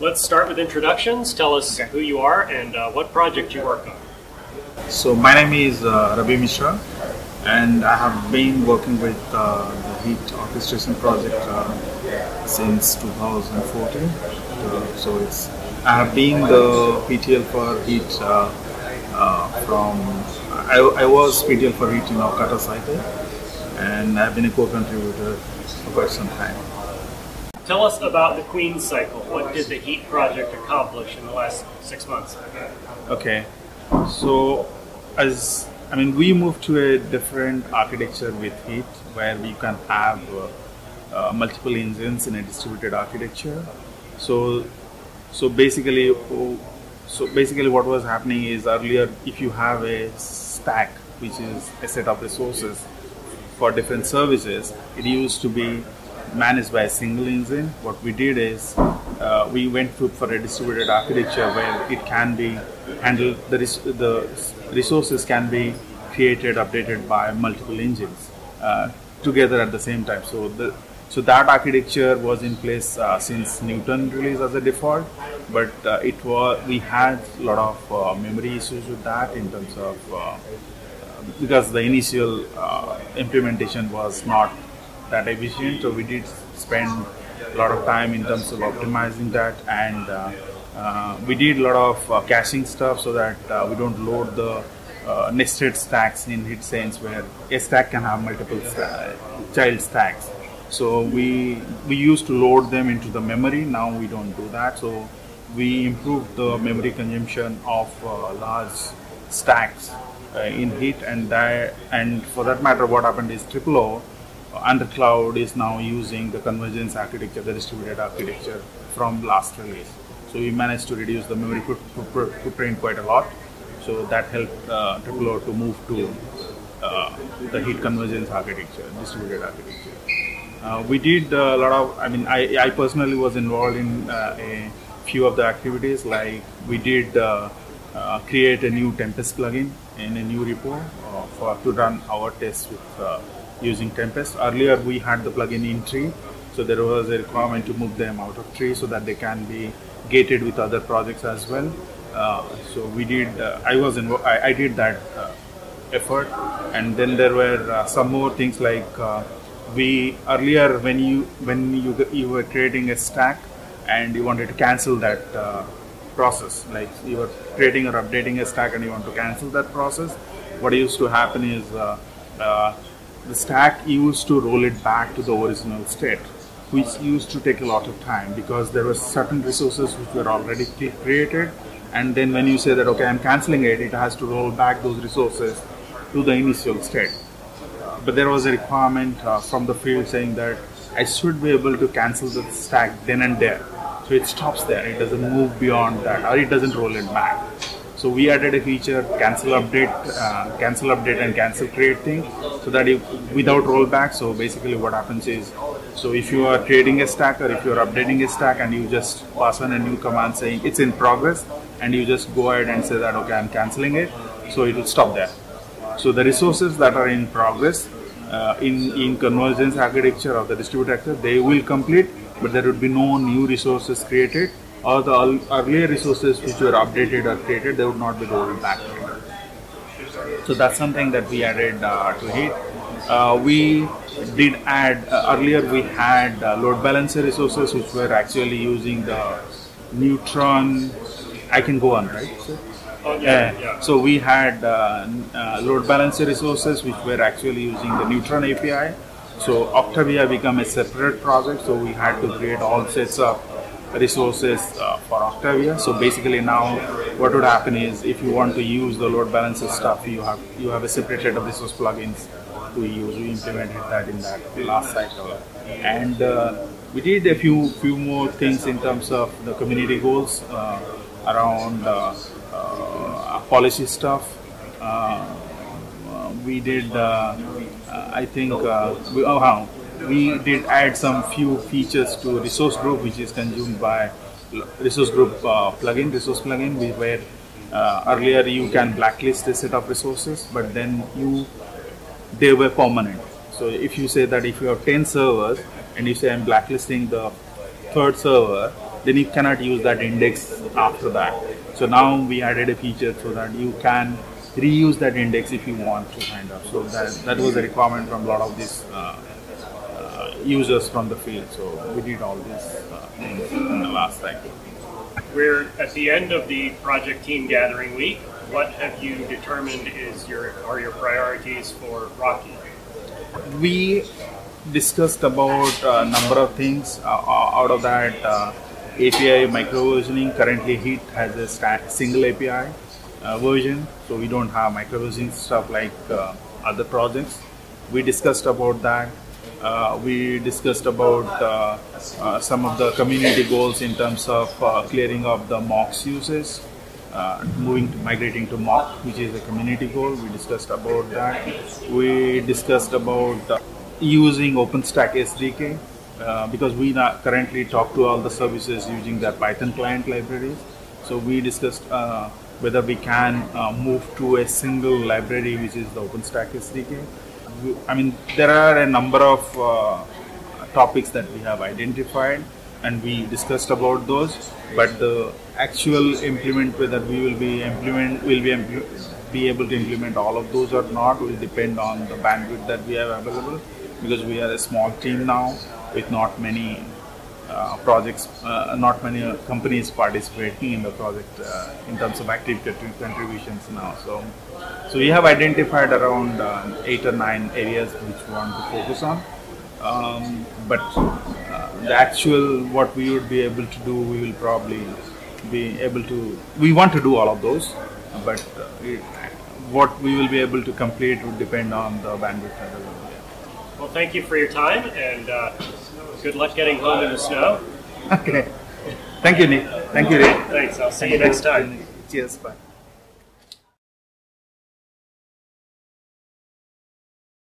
Let's start with introductions. Tell us Okay. who you are and uh, what project you work on. So my name is uh, Rabi Mishra, and I have been working with uh, the Heat Orchestration project uh, since 2014. Uh, so it's I have been the PTL for Heat uh, uh, from I, I was PTL for Heat in Ocata cycle, and I've been a co-contributor for quite some time. Tell us about the Queen cycle. What did the HEAT project accomplish in the last six months? Okay, so as I mean, we moved to a different architecture with Heat, where we can have uh, uh, multiple engines in a distributed architecture. So, so basically, so basically, what was happening is earlier, if you have a stack, which is a set of resources for different services, it used to be managed by a single engine. What we did is uh, we went for, a distributed architecture where it can be handled, the, res- the resources can be created, updated by multiple engines uh, together at the same time. So the so that architecture was in place uh, since Newton release as a default, but uh, it was we had a lot of uh, memory issues with that in terms of uh, because the initial uh, implementation was not that efficient. So we did spend a lot of time in terms of optimizing that, and uh, uh, we did a lot of uh, caching stuff so that uh, we don't load the uh, nested stacks in HitSense where a stack can have multiple sta- child stacks. So we we used to load them into the memory. Now we don't do that. So we improved the memory consumption of uh, large stacks in Heat, and that and for that matter, what happened is TripleO under cloud is now using the convergence architecture, the distributed architecture from last release. So we managed to reduce the memory foot, foot, footprint quite a lot. So that helped uh, to move to uh, the heat convergence architecture, distributed architecture. Uh, we did a lot of, I mean, I, I personally was involved in uh, a few of the activities, like we did uh, uh, create a new Tempest plugin in a new repo uh, for to run our tests with using Tempest. Earlier we had the plugin in tree, so there was a requirement to move them out of tree so that they can be gated with other projects as well. Uh, so we did, uh, I was involved, I, I did that uh, effort, and then there were uh, some more things like uh, we earlier when you when you you were creating a stack and you wanted to cancel that uh, process, like you were creating or updating a stack and you want to cancel that process, what used to happen is the stack used to roll it back to the original state, which used to take a lot of time because there were certain resources which were already cre- created, and then when you say that okay, I'm canceling it, it has to roll back those resources to the initial state. But there was a requirement uh, from the field saying that I should be able to cancel the stack then and there. So it stops there. It doesn't move beyond that, or it doesn't roll it back. So we added a feature cancel update, uh, cancel update and cancel create thing, so that you, without rollback. So basically, what happens is, so if you are creating a stack or if you are updating a stack and you just pass on a new command saying it's in progress, and you just go ahead and say that okay, I'm canceling it, so it will stop there. So the resources that are in progress uh, in in convergence architecture of the distributed actor, they will complete, but there would be no new resources created, or the earlier resources which were updated or created, they would not be rolled back. So that's something that we added uh, to Heat. Uh, we did add uh, earlier. We had uh, load balancer resources which were actually using the Neutron. I can go on, right? Oh, Yeah. yeah, yeah. So we had uh, uh, load balancer resources which were actually using the Neutron API. So Octavia became a separate project. So we had to create all sets of resources uh, for Octavia. So basically now what would happen is if you want to use the load balancer stuff, you have you have a separate set of resource plugins to use. We implemented that in that last cycle, and uh, we did a few few more things in terms of the community goals uh, around uh, uh, policy stuff. Uh, we did, I think, we, oh, how, we did add some few features to resource group, which is consumed by resource group uh, plugin, resource plugin, we- where uh, earlier you can blacklist a set of resources, but then you they were permanent. So if you say that if you have 10 servers and you say I'm blacklisting the third server, then you cannot use that index after that. So now we added a feature so that you can reuse that index if you want to kind of. So that, that was a requirement from a lot of these uh, users from the field. So we did all these uh, things in the last cycle. We're at the end of the project team gathering week. What have you determined is your are your priorities for Rocky? We discussed about a number of things. Uh, out of that, uh, API microversioning. Currently, Heat has a single API uh, version, so we don't have micro microversioning stuff like uh, other projects. We discussed about that. Uh, we discussed about uh, uh, some of the community goals in terms of uh, clearing up the MOX uses, uh, moving to migrating to mock, which is a community goal. We discussed about that. We discussed about uh, using OpenStack SDK because we currently talk to all the services using their Python client libraries. So we discussed whether we can move to a single library, which is the OpenStack SDK. I mean, there are a number of uh, topics that we have identified, and we discussed about those. But the actual implement, whether we will be implement, will be be able to implement all of those or not, will depend on the bandwidth that we have available. Because we are a small team now, with not many projects, uh, not many uh, companies participating in the project uh, in terms of active contri- contributions now. So, so we have identified around uh, eight or nine areas which we want to focus on. Um, but uh, the actual what we would be able to do, we will probably be able to. We want to do all of those, but uh, what we will be able to complete would depend on the bandwidth available. Well, thank you for your time and uh, good luck getting home in the snow. Okay. Thank you, Nick. Thank you, Rick. Thanks. I'll see you next time. Cheers. Bye.